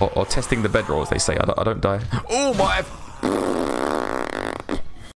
Or, or testing the bedroll, as they say. I don't, I don't die. Oh my!